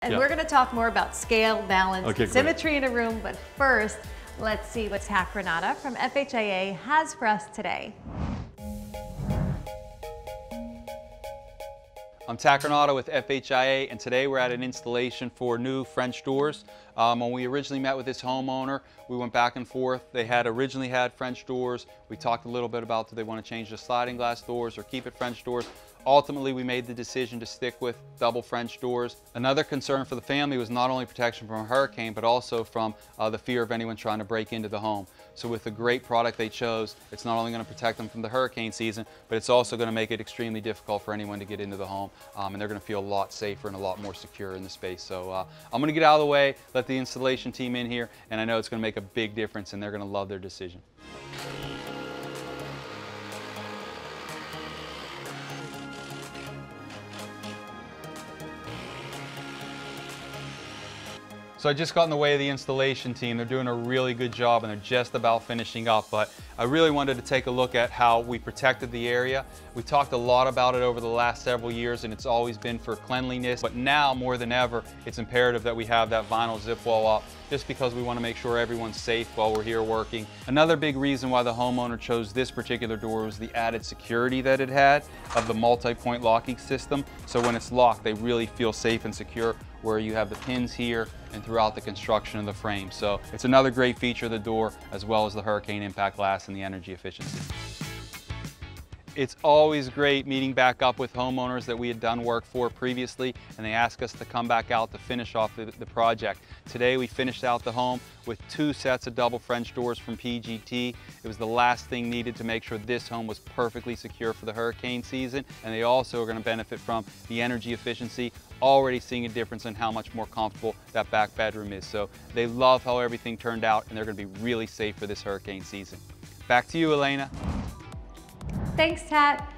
And Yeah. we're going to talk more about scale, balance, Okay, and symmetry in a room. But first, let's see what Tat Granata from FHIA has for us today. I'm Tat Granata with FHIA, and today we're at an installation for new French doors. Um, when we originally met with this homeowner, we went back and forth. They had originally had French doors. We talked a little bit about do they want to change the sliding glass doors or keep it French doors. Ultimately, we made the decision to stick with double French doors. Another concern for the family was not only protection from a hurricane, but also from uh, the fear of anyone trying to break into the home. So with the great product they chose, it's not only going to protect them from the hurricane season, but it's also going to make it extremely difficult for anyone to get into the home. Um, and they're going to feel a lot safer and a lot more secure in the space. So uh, I'm going to get out of the way, let the installation team in here, and I know it's going to make a big difference and they're going to love their decision. So I just got in the way of the installation team. They're doing a really good job and they're just about finishing up. But I really wanted to take a look at how we protected the area. We talked a lot about it over the last several years and it's always been for cleanliness. But now more than ever, it's imperative that we have that vinyl zip wall up just because we want to make sure everyone's safe while we're here working. Another big reason why the homeowner chose this particular door was the added security that it had of the multi-point locking system. So when it's locked, they really feel safe and secure where you have the pins here and throughout the construction of the frame. So it's another great feature of the door as well as the hurricane impact glass and the energy efficiency. It's always great meeting back up with homeowners that we had done work for previously and they ask us to come back out to finish off the, the project. Today we finished out the home with two sets of double French doors from PGT. It was the last thing needed to make sure this home was perfectly secure for the hurricane season and they also are going to benefit from the energy efficiency already seeing a difference in how much more comfortable that back bedroom is. So they love how everything turned out and they're going to be really safe for this hurricane season. Back to you, Elena. Thanks, Tat.